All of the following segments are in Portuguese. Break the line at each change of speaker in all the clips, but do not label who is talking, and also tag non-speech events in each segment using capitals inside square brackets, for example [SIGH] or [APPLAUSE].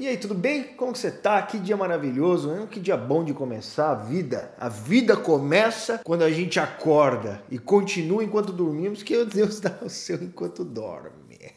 E aí, tudo bem? Como que você tá? Que dia maravilhoso, né? Que dia bom de começar a vida. A vida começa quando a gente acorda e continua enquanto dormimos, que Deus dá o seu enquanto dorme.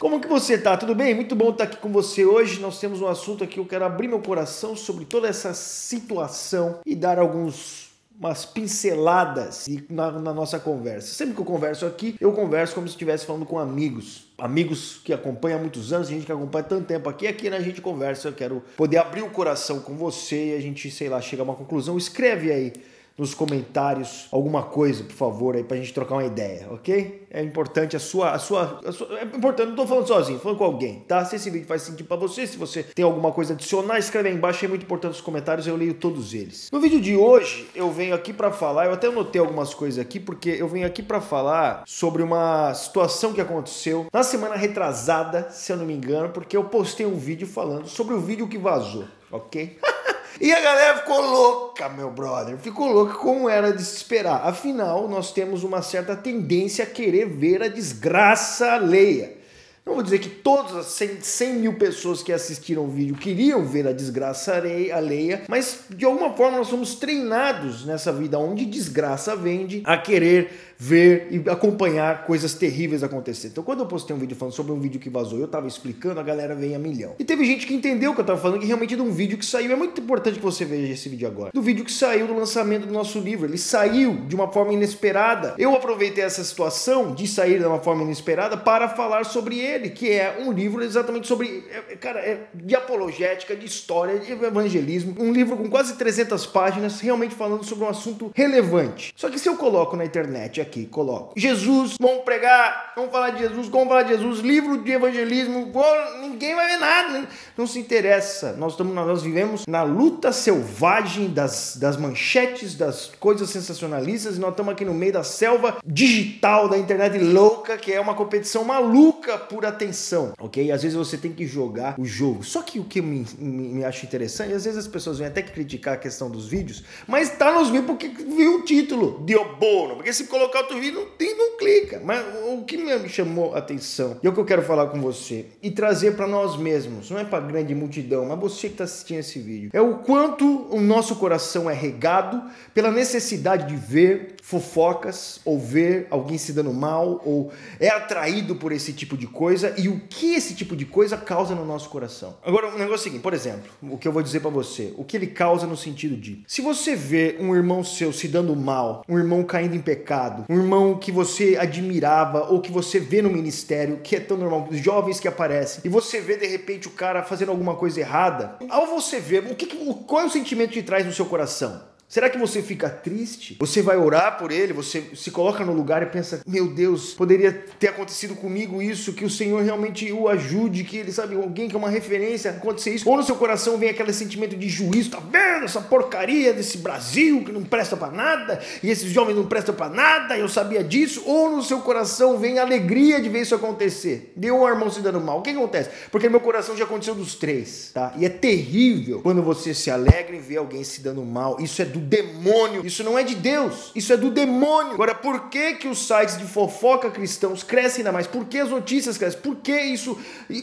Como que você tá? Tudo bem? Muito bom estar aqui com você hoje. Nós temos um assunto aqui, eu quero abrir meu coração sobre toda essa situação e dar alguns umas pinceladas na, na, nossa conversa. Sempre que eu converso aqui, eu converso como se estivesse falando com amigos. Amigos que acompanham há muitos anos, gente que acompanha tanto tempo aqui. Aqui né, a gente conversa. Eu quero poder abrir o coração com você e a gente, sei lá, chegar a uma conclusão. Escreve aí nos comentários alguma coisa, por favor, aí pra gente trocar uma ideia, ok? É importante a sua. A sua, a sua é importante, não tô falando sozinho, falando com alguém, tá? Se esse vídeo faz sentido para você, se você tem alguma coisa a adicionar, escreve aí embaixo, é muito importante os comentários, eu leio todos eles. No vídeo de hoje, eu venho aqui para falar, eu até anotei algumas coisas aqui, porque eu venho aqui para falar sobre uma situação que aconteceu na semana retrasada, se eu não me engano, porque eu postei um vídeo falando sobre o vídeo que vazou, ok? [LAUGHS] E a galera ficou louca, meu brother. Ficou louca como era de se esperar. Afinal, nós temos uma certa tendência a querer ver a desgraça alheia. Não vou dizer que todas as 100, 100 mil pessoas que assistiram o vídeo queriam ver a desgraça alheia, mas de alguma forma nós somos treinados nessa vida onde desgraça vende a querer ver e acompanhar coisas terríveis acontecer. Então, quando eu postei um vídeo falando sobre um vídeo que vazou, eu tava explicando, a galera veio a milhão. E teve gente que entendeu o que eu tava falando, que realmente de um vídeo que saiu. É muito importante que você veja esse vídeo agora. Do vídeo que saiu do lançamento do nosso livro. Ele saiu de uma forma inesperada. Eu aproveitei essa situação de sair de uma forma inesperada para falar sobre ele, que é um livro exatamente sobre, é, é, cara, é de apologética, de história, de evangelismo. Um livro com quase 300 páginas, realmente falando sobre um assunto relevante. Só que se eu coloco na internet aqui, coloco. Jesus, vamos pregar, vamos falar de Jesus, vamos falar de Jesus, livro de evangelismo, ninguém vai ver nada, não se interessa. Nós, estamos, nós vivemos na luta selvagem das, das manchetes, das coisas sensacionalistas, e nós estamos aqui no meio da selva digital da internet louca, que é uma competição maluca por atenção, ok? Às vezes você tem que jogar o jogo. Só que o que me, me, me acho interessante, às vezes as pessoas vêm até que criticar a questão dos vídeos, mas tá nos vídeos porque viu o título, Diobono, porque se colocar colocar outro vídeo, não, tem, não clica. Mas o que me chamou a atenção, e é o que eu quero falar com você, e trazer para nós mesmos, não é para grande multidão, mas você que está assistindo esse vídeo, é o quanto o nosso coração é regado pela necessidade de ver fofocas ou ver alguém se dando mal ou é atraído por esse tipo de coisa e o que esse tipo de coisa causa no nosso coração. Agora, o negócio é o seguinte, por exemplo, o que eu vou dizer para você, o que ele causa no sentido de, se você vê um irmão seu se dando mal, um irmão caindo em pecado, um irmão que você admirava ou que você vê no ministério, que é tão normal, jovens que aparecem, e você vê de repente o cara fazendo alguma coisa errada, ao você ver, o que, qual é o sentimento que traz no seu coração? Será que você fica triste? Você vai orar por ele, você se coloca no lugar e pensa: meu Deus, poderia ter acontecido comigo isso, que o Senhor realmente o ajude, que ele sabe, alguém que é uma referência, acontecer isso. Ou no seu coração vem aquele sentimento de juízo: tá vendo essa porcaria desse Brasil que não presta para nada, e esses jovens não prestam para nada, eu sabia disso. Ou no seu coração vem alegria de ver isso acontecer. Deu um irmão se dando mal. O que acontece? Porque no meu coração já aconteceu dos três, tá? E é terrível quando você se alegra em ver alguém se dando mal. Isso é do demônio. Isso não é de Deus, isso é do demônio. Agora, por que que os sites de fofoca cristãos crescem ainda mais? Por que as notícias crescem? Por que isso?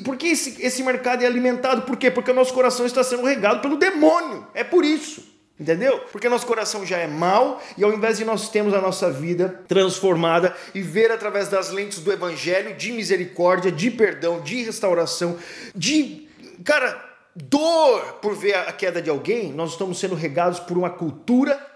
Por que esse, esse mercado é alimentado? Por quê? Porque o nosso coração está sendo regado pelo demônio. É por isso. Entendeu? Porque nosso coração já é mau e ao invés de nós termos a nossa vida transformada e ver através das lentes do evangelho de misericórdia, de perdão, de restauração, de cara, dor por ver a queda de alguém, nós estamos sendo regados por uma cultura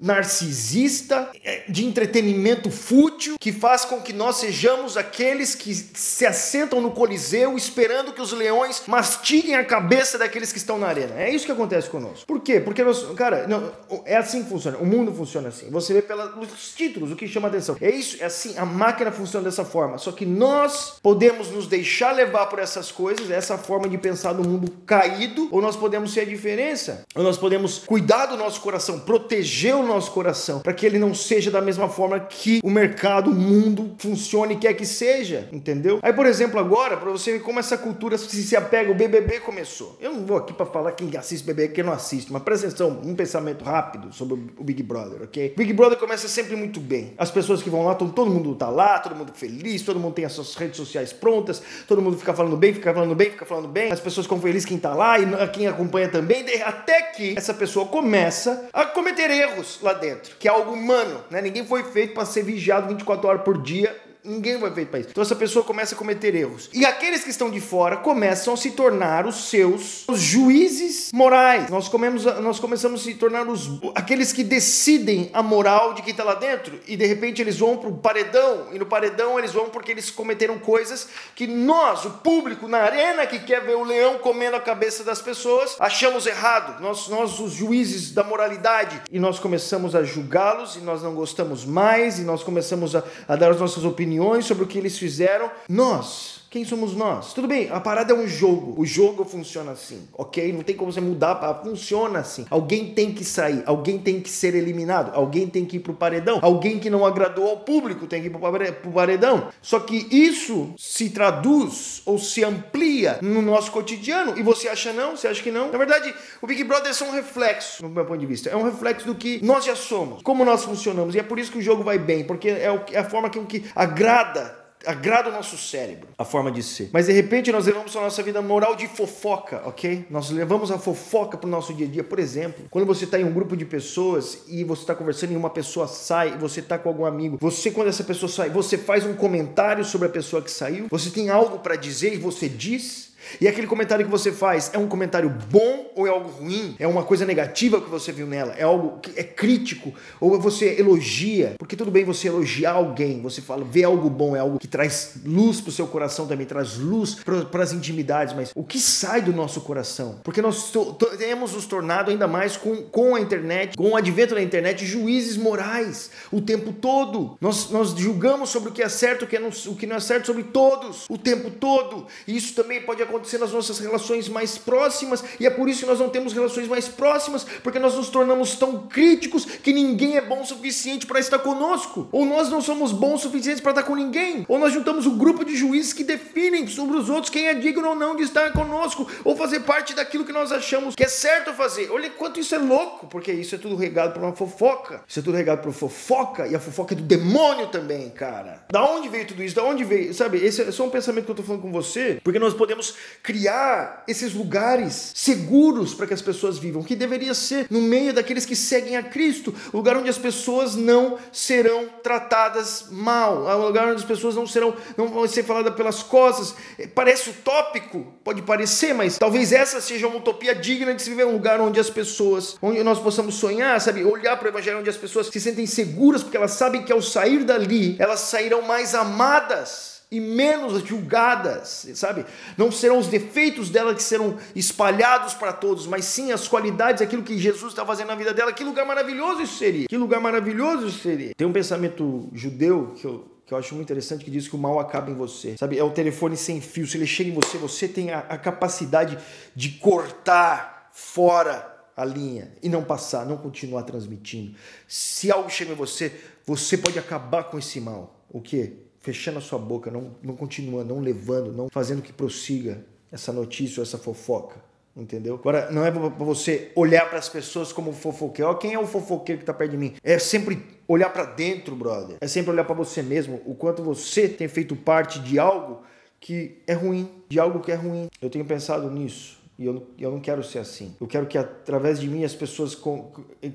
narcisista, é, de entretenimento fútil, que faz com que nós sejamos aqueles que se assentam no Coliseu esperando que os leões mastiguem a cabeça daqueles que estão na arena. É isso que acontece conosco. Por quê? Porque nós, cara, não, é assim que funciona. O mundo funciona assim. Você vê pelos títulos o que chama atenção. É isso, é assim, a máquina funciona dessa forma. Só que nós podemos nos deixar levar por essas coisas, essa forma de pensar do mundo caído, ou nós podemos ser a diferença. Ou nós podemos cuidar do nosso coração, proteger o coração, para que ele não seja da mesma forma que o mercado, o mundo funcione quer que seja, entendeu? Aí, por exemplo, agora, para você ver como essa cultura se, se apega, o BBB começou. Eu não vou aqui para falar quem assiste BBB, quem não assiste, mas presta atenção, um pensamento rápido sobre o Big Brother, ok? O Big Brother começa sempre muito bem. As pessoas que vão lá, todo mundo tá lá, todo mundo feliz, todo mundo tem as suas redes sociais prontas, todo mundo fica falando bem, fica falando bem, fica falando bem, as pessoas ficam felizes quem tá lá e quem acompanha também, até que essa pessoa começa a cometer erros lá dentro, que é algo humano, né? Ninguém foi feito para ser vigiado 24 horas por dia Ninguém vai feito para isso. Então essa pessoa começa a cometer erros. E aqueles que estão de fora começam a se tornar os seus os juízes morais. Nós, comemos, nós começamos a se tornar os, aqueles que decidem a moral de quem está lá dentro. E de repente eles vão para o paredão. E no paredão eles vão porque eles cometeram coisas que nós, o público, na arena que quer ver o leão comendo a cabeça das pessoas, achamos errado. Nós, nós os juízes da moralidade. E nós começamos a julgá-los e nós não gostamos mais. E nós começamos a, a dar as nossas opiniões opiniões sobre o que eles fizeram. Nós quem somos nós? Tudo bem, a parada é um jogo. O jogo funciona assim, ok? Não tem como você mudar, funciona assim. Alguém tem que sair, alguém tem que ser eliminado, alguém tem que ir pro paredão, alguém que não agradou ao público tem que ir pro paredão. Só que isso se traduz ou se amplia no nosso cotidiano e você acha não? Você acha que não? Na verdade, o Big Brother é só um reflexo, no meu ponto de vista. É um reflexo do que nós já somos, como nós funcionamos. E é por isso que o jogo vai bem, porque é, é a forma que, que agrada agrada o nosso cérebro, a forma de ser. Mas de repente nós levamos a nossa vida moral de fofoca, ok? Nós levamos a fofoca para o nosso dia a dia. Por exemplo, quando você está em um grupo de pessoas e você está conversando e uma pessoa sai, você está com algum amigo, você, quando essa pessoa sai, você faz um comentário sobre a pessoa que saiu, você tem algo para dizer e você diz. E aquele comentário que você faz é um comentário bom ou é algo ruim? É uma coisa negativa que você viu nela? É algo que é crítico? Ou você elogia? Porque tudo bem você elogiar alguém, você fala, vê algo bom, é algo que traz luz para o seu coração também, traz luz para as intimidades, mas o que sai do nosso coração? Porque nós temos nos tornado ainda mais com, com a internet, com o advento da internet, juízes morais o tempo todo. Nós, nós julgamos sobre o que é certo, o que, é não, o que não é certo sobre todos o tempo todo. E isso também pode acontecer acontecer nas nossas relações mais próximas, e é por isso que nós não temos relações mais próximas, porque nós nos tornamos tão críticos que ninguém é bom o suficiente para estar conosco, ou nós não somos bons o suficiente para estar com ninguém, ou nós juntamos um grupo de juízes que definem sobre os outros quem é digno ou não de estar conosco, ou fazer parte daquilo que nós achamos que é certo fazer. Olha quanto isso é louco, porque isso é tudo regado por uma fofoca, isso é tudo regado por fofoca, e a fofoca é do demônio também, cara. Da onde veio tudo isso? Da onde veio? Sabe, esse é só um pensamento que eu tô falando com você, porque nós podemos criar esses lugares seguros para que as pessoas vivam, que deveria ser no meio daqueles que seguem a Cristo, lugar onde as pessoas não serão tratadas mal, um lugar onde as pessoas não serão, não vão ser faladas pelas costas. Parece utópico, pode parecer, mas talvez essa seja uma utopia digna de se viver um lugar onde as pessoas, onde nós possamos sonhar, sabe, olhar para o evangelho onde as pessoas se sentem seguras porque elas sabem que ao sair dali, elas sairão mais amadas e menos julgadas, sabe? Não serão os defeitos dela que serão espalhados para todos, mas sim as qualidades, aquilo que Jesus está fazendo na vida dela. Que lugar maravilhoso isso seria! Que lugar maravilhoso isso seria! Tem um pensamento judeu que eu, que eu acho muito interessante que diz que o mal acaba em você, sabe? É o telefone sem fio. Se ele chega em você, você tem a, a capacidade de cortar fora a linha e não passar, não continuar transmitindo. Se algo chega em você, você pode acabar com esse mal. O que? Fechando a sua boca, não, não continuando, não levando, não fazendo que prossiga essa notícia ou essa fofoca. Entendeu? Agora, não é para você olhar para as pessoas como fofoqueiro. Ó, quem é o fofoqueiro que está perto de mim? É sempre olhar para dentro, brother. É sempre olhar para você mesmo, o quanto você tem feito parte de algo que é ruim, de algo que é ruim. Eu tenho pensado nisso. E eu, eu não quero ser assim. Eu quero que através de mim as pessoas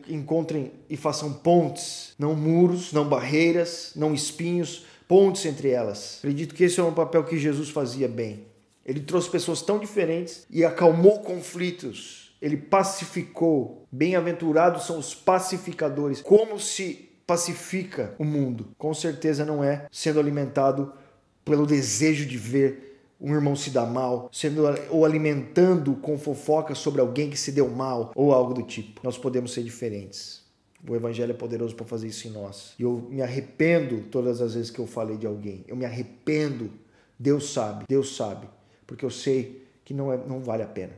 encontrem e façam pontes, não muros, não barreiras, não espinhos, pontes entre elas. Acredito que esse é um papel que Jesus fazia bem. Ele trouxe pessoas tão diferentes e acalmou conflitos. Ele pacificou. Bem-aventurados são os pacificadores. Como se pacifica o mundo? Com certeza não é sendo alimentado pelo desejo de ver um irmão se dar mal, sendo ou alimentando com fofoca sobre alguém que se deu mal ou algo do tipo. Nós podemos ser diferentes. O Evangelho é poderoso para fazer isso em nós. E eu me arrependo todas as vezes que eu falei de alguém. Eu me arrependo. Deus sabe, Deus sabe. Porque eu sei que não, é, não vale a pena.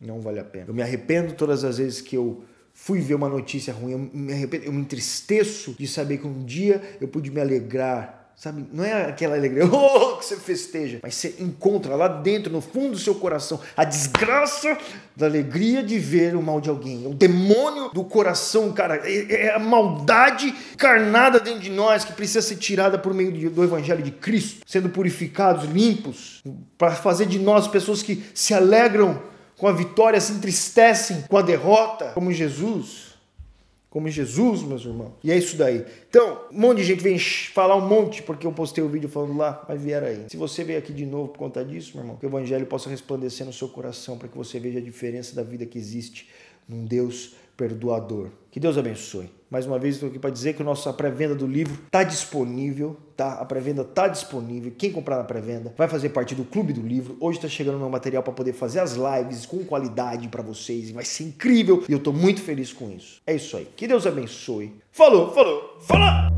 Não vale a pena. Eu me arrependo todas as vezes que eu fui ver uma notícia ruim, eu me arrependo, eu me entristeço de saber que um dia eu pude me alegrar Sabe, não é aquela alegria [LAUGHS] oh, que você festeja, mas você encontra lá dentro, no fundo do seu coração, a desgraça da alegria de ver o mal de alguém. O demônio do coração, cara, é, é a maldade carnada dentro de nós que precisa ser tirada por meio do evangelho de Cristo, sendo purificados, limpos, para fazer de nós pessoas que se alegram com a vitória, se entristecem com a derrota, como Jesus como Jesus, meus irmãos. E é isso daí. Então, um monte de gente vem falar um monte porque eu postei o um vídeo falando lá, mas vieram aí. Se você veio aqui de novo por conta disso, meu irmão, que o evangelho possa resplandecer no seu coração para que você veja a diferença da vida que existe num Deus perdoador. Que Deus abençoe. Mais uma vez estou aqui para dizer que a nossa pré-venda do livro está disponível, tá? A pré-venda está disponível. Quem comprar na pré-venda vai fazer parte do clube do livro. Hoje está chegando meu material para poder fazer as lives com qualidade para vocês. Vai ser incrível e eu estou muito feliz com isso. É isso aí. Que Deus abençoe. Falou, falou, falou!